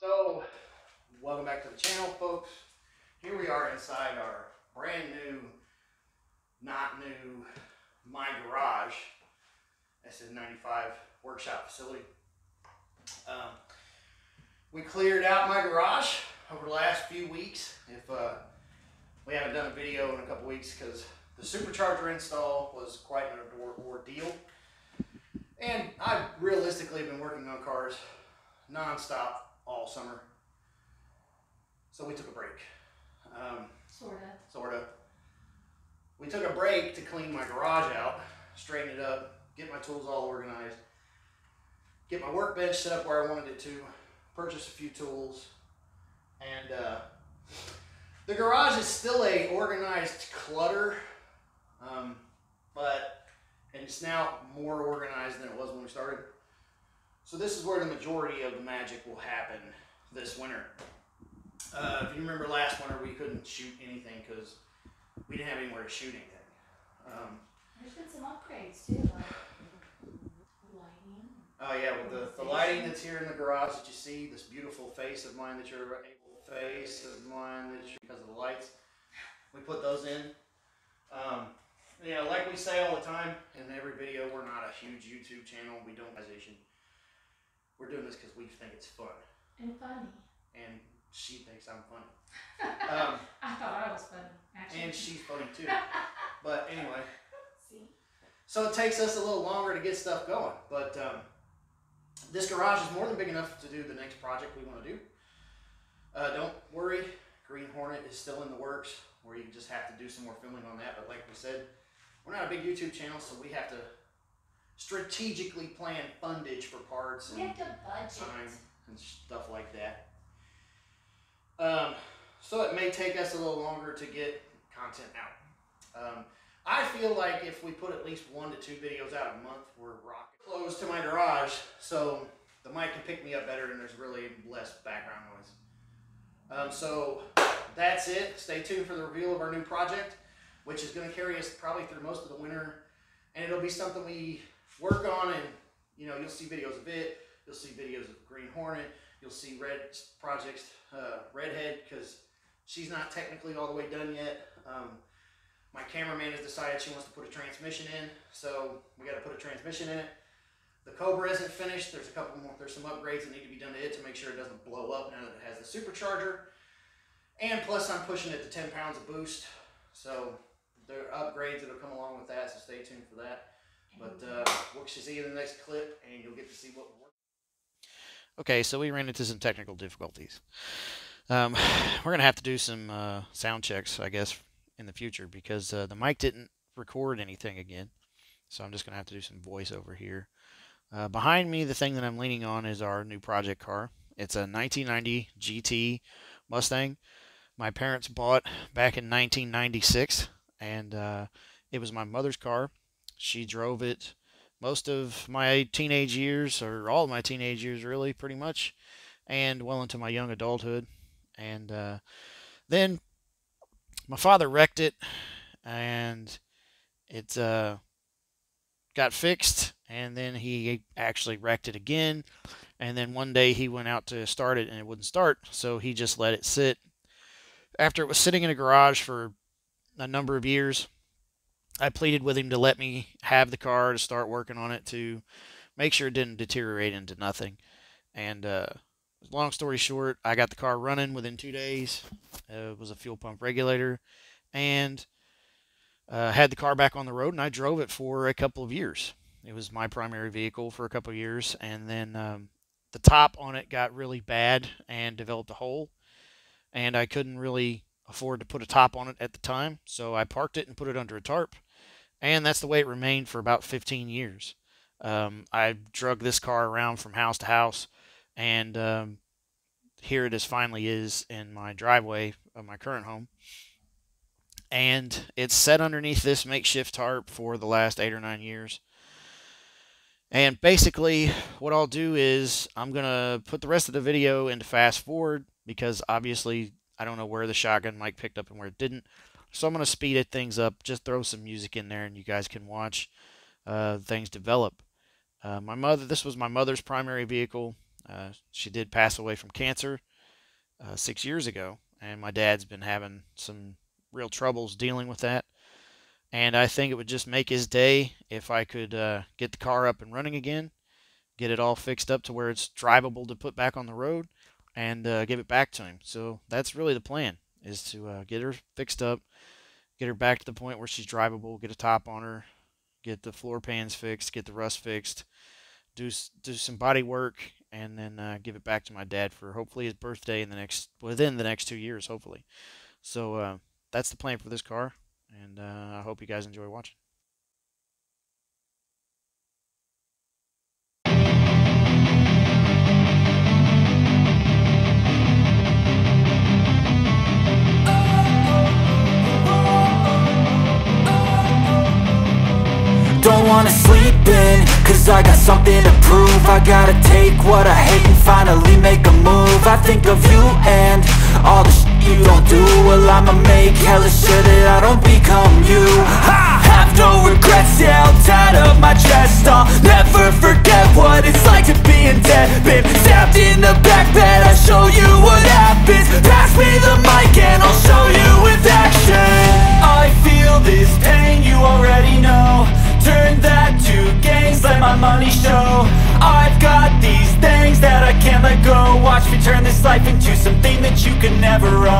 So, welcome back to the channel, folks. Here we are inside our brand new, not new, my garage. SN95 workshop facility. Um, we cleared out my garage over the last few weeks. If uh, we haven't done a video in a couple weeks because the supercharger install was quite an ordeal. And I've realistically been working on cars nonstop all summer. So we took a break. Um, Sorta. Sorta. We took a break to clean my garage out, straighten it up, get my tools all organized, get my workbench set up where I wanted it to, purchase a few tools, and uh, the garage is still a organized clutter, um, but and it's now more organized than it was when we started. So this is where the majority of the magic will happen this winter. Uh, if you remember last winter, we couldn't shoot anything because we didn't have anywhere to shoot anything. Um, There's been some upgrades too, like lighting. oh yeah, with the, the lighting that's here in the garage that you see, this beautiful face of mine that you're able face of mine that you because of the lights, we put those in. Um, you know, like we say all the time in every video, we're not a huge YouTube channel. We don't position. We're doing this because we think it's fun, And funny. and she thinks I'm funny. Um, I thought I was funny, actually. and she's funny too. But anyway, See? so it takes us a little longer to get stuff going. But um, this garage is more than big enough to do the next project we want to do. Uh, don't worry, Green Hornet is still in the works, where you just have to do some more filming on that. But like we said, we're not a big YouTube channel, so we have to strategically plan fundage for parts We and have to budget. time and stuff like that. Um, so it may take us a little longer to get content out. Um, I feel like if we put at least one to two videos out a month, we're rocking. Close to my garage, so the mic can pick me up better and there's really less background noise. Um, so that's it. Stay tuned for the reveal of our new project, which is going to carry us probably through most of the winter. And it'll be something we work on and, you know, you'll see videos of it. You'll see videos of Green Hornet. You'll see Red Projects, uh, Redhead, because she's not technically all the way done yet. Um, my cameraman has decided she wants to put a transmission in, so we got to put a transmission in it. The Cobra isn't finished. There's a couple more. There's some upgrades that need to be done to it to make sure it doesn't blow up now that it has the supercharger. And plus, I'm pushing it to 10 pounds of boost, so there are upgrades that'll come along with that. So stay tuned for that. But uh, we'll see you in the next clip, and you'll get to see what we're Okay, so we ran into some technical difficulties. Um, we're going to have to do some uh, sound checks, I guess, in the future because uh, the mic didn't record anything again. So I'm just going to have to do some voice over here. Uh, behind me, the thing that I'm leaning on is our new project car. It's a 1990 GT Mustang. My parents bought back in 1996, and uh, it was my mother's car. She drove it most of my teenage years, or all of my teenage years, really, pretty much, and well into my young adulthood. And uh, then my father wrecked it, and it uh, got fixed, and then he actually wrecked it again. And then one day he went out to start it, and it wouldn't start, so he just let it sit. After it was sitting in a garage for a number of years, I pleaded with him to let me have the car to start working on it to make sure it didn't deteriorate into nothing. And uh, long story short, I got the car running within two days. Uh, it was a fuel pump regulator, and uh, had the car back on the road, and I drove it for a couple of years. It was my primary vehicle for a couple of years, and then um, the top on it got really bad and developed a hole, and I couldn't really afford to put a top on it at the time, so I parked it and put it under a tarp and that's the way it remained for about 15 years. Um, I drug this car around from house to house, and um, here it is finally is in my driveway of my current home. And it's set underneath this makeshift tarp for the last eight or nine years. And basically, what I'll do is I'm going to put the rest of the video into fast forward because obviously I don't know where the shotgun mic picked up and where it didn't. So I'm going to speed it things up, just throw some music in there, and you guys can watch uh, things develop. Uh, my mother, this was my mother's primary vehicle. Uh, she did pass away from cancer uh, six years ago, and my dad's been having some real troubles dealing with that. And I think it would just make his day if I could uh, get the car up and running again, get it all fixed up to where it's drivable to put back on the road, and uh, give it back to him. So that's really the plan: is to uh, get her fixed up, get her back to the point where she's drivable, get a top on her, get the floor pans fixed, get the rust fixed, do do some body work, and then uh, give it back to my dad for hopefully his birthday in the next within the next two years, hopefully. So uh, that's the plan for this car, and uh, I hope you guys enjoy watching. Cause I got something to prove. I gotta take what I hate and finally make a move. I think of you and all the shit you don't do. Well I'ma make hella sure that I don't become you. I have no regrets, yeah, I'll up my chest. I'll never forget can never own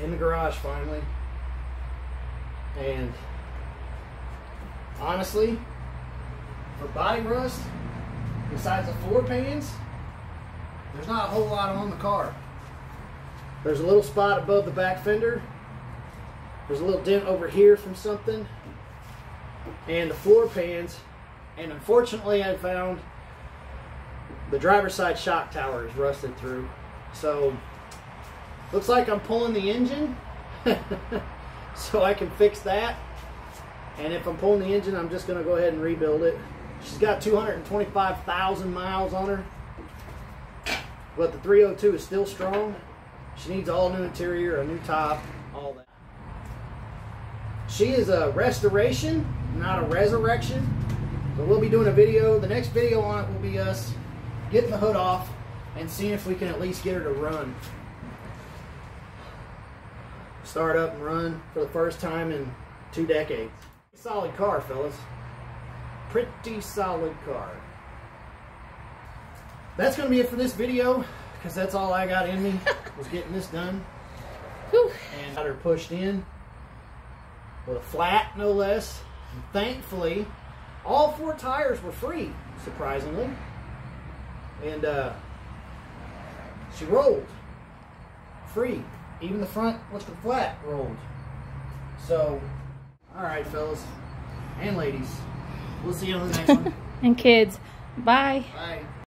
in the garage finally. And honestly, for body rust, besides the floor pans, there's not a whole lot on the car. There's a little spot above the back fender. There's a little dent over here from something. And the floor pans. And unfortunately, I found the driver's side shock tower is rusted through. So, looks like I'm pulling the engine. so I can fix that. And if I'm pulling the engine, I'm just going to go ahead and rebuild it. She's got 225,000 miles on her. But the 302 is still strong. She needs all new interior, a new top, all that. She is a restoration, not a resurrection. So we'll be doing a video. The next video on it will be us getting the hood off and see if we can at least get her to run. Start up and run for the first time in two decades. Solid car, fellas. Pretty solid car. That's going to be it for this video because that's all I got in me was getting this done. Whew. And got her pushed in with a flat, no less. And thankfully, all four tires were free, surprisingly. And uh, she rolled free. Even the front with the flat rolled. So, all right, fellas and ladies. We'll see you on the next one. And kids, bye. Bye.